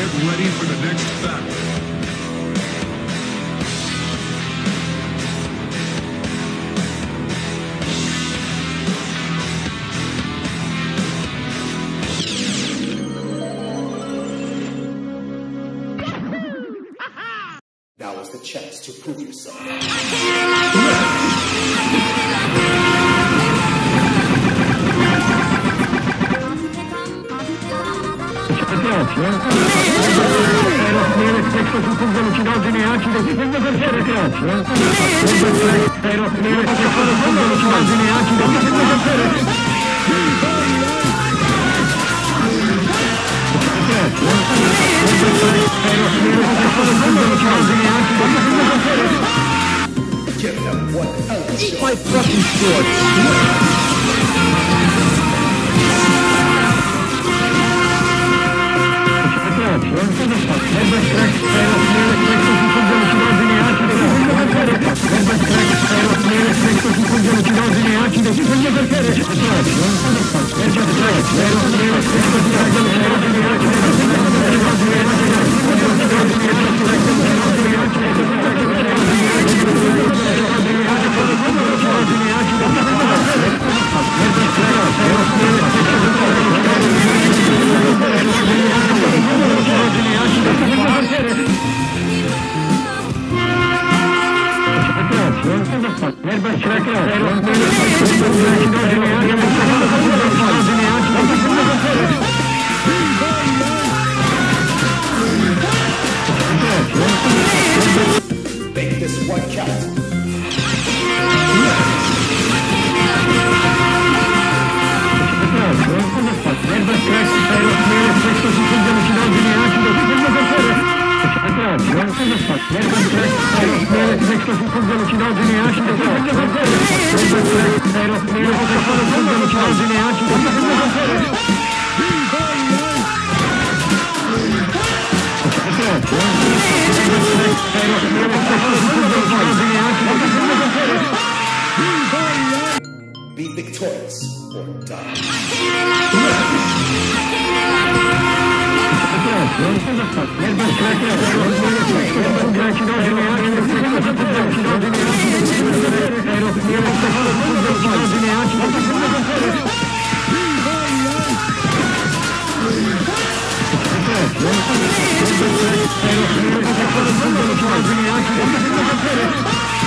Get ready for the next battle. Now is the chance to prove yourself. Give them one hell of a show. My fucking shorts. Make this one count. Be victorious or die. Thank you.